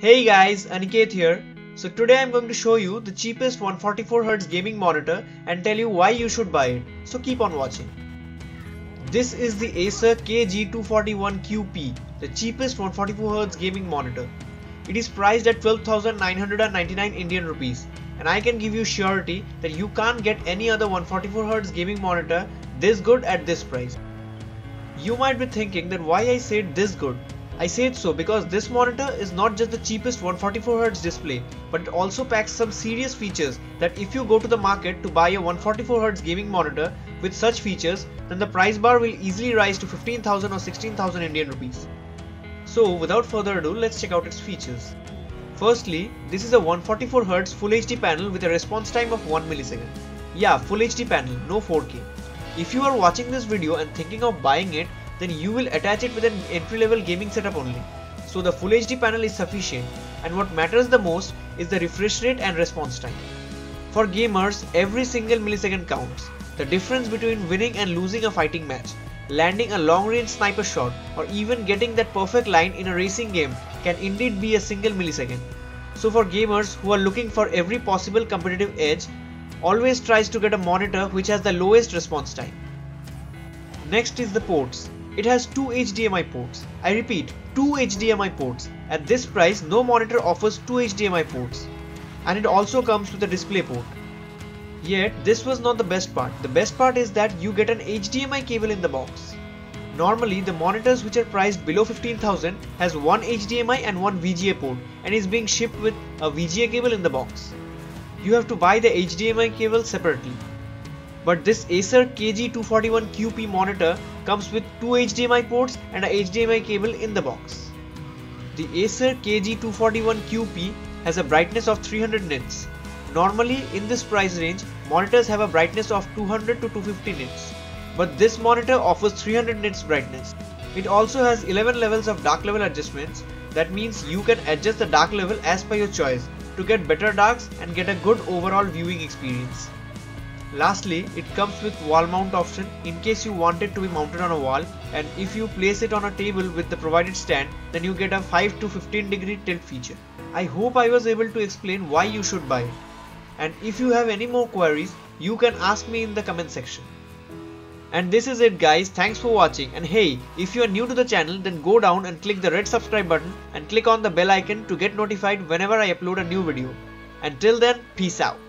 Hey guys, Aniket here. So today I'm going to show you the cheapest 144Hz gaming monitor and tell you why you should buy it. So keep on watching. This is the Acer KG241QP, the cheapest 144Hz gaming monitor. It is priced at 12,999 Indian rupees and I can give you surety that you can't get any other 144Hz gaming monitor this good at this price. You might be thinking that why I said this good. I say it so because this monitor is not just the cheapest 144Hz display, but it also packs some serious features that if you go to the market to buy a 144Hz gaming monitor with such features, then the price bar will easily rise to 15,000 or 16,000 Indian rupees. So without further ado, let's check out its features. Firstly, this is a 144Hz Full HD panel with a response time of 1 millisecond. Yeah, Full HD panel, no 4K. If you are watching this video and thinking of buying it, then you will attach it with an entry level gaming setup only. So the Full HD panel is sufficient and what matters the most is the refresh rate and response time. For gamers, every single millisecond counts. The difference between winning and losing a fighting match, landing a long range sniper shot or even getting that perfect line in a racing game can indeed be a single millisecond. So for gamers who are looking for every possible competitive edge, always tries to get a monitor which has the lowest response time. Next is the ports. It has two HDMI ports. I repeat, two HDMI ports. At this price, no monitor offers two HDMI ports. And it also comes with a display port. Yet, this was not the best part. The best part is that you get an HDMI cable in the box. Normally, the monitors which are priced below 15,000 has one HDMI and one VGA port and is being shipped with a VGA cable in the box. You have to buy the HDMI cable separately. But this Acer KG241QP monitor comes with two HDMI ports and a HDMI cable in the box. The Acer KG241QP has a brightness of 300 nits. Normally in this price range, monitors have a brightness of 200 to 250 nits. But this monitor offers 300 nits brightness. It also has 11 levels of dark level adjustments. That means you can adjust the dark level as per your choice to get better darks and get a good overall viewing experience. Lastly, it comes with wall mount option in case you want it to be mounted on a wall and if you place it on a table with the provided stand then you get a 5 to 15 degree tilt feature. I hope I was able to explain why you should buy it. And if you have any more queries, you can ask me in the comment section. And this is it guys, thanks for watching and hey, if you are new to the channel then go down and click the red subscribe button and click on the bell icon to get notified whenever I upload a new video. Until then, peace out.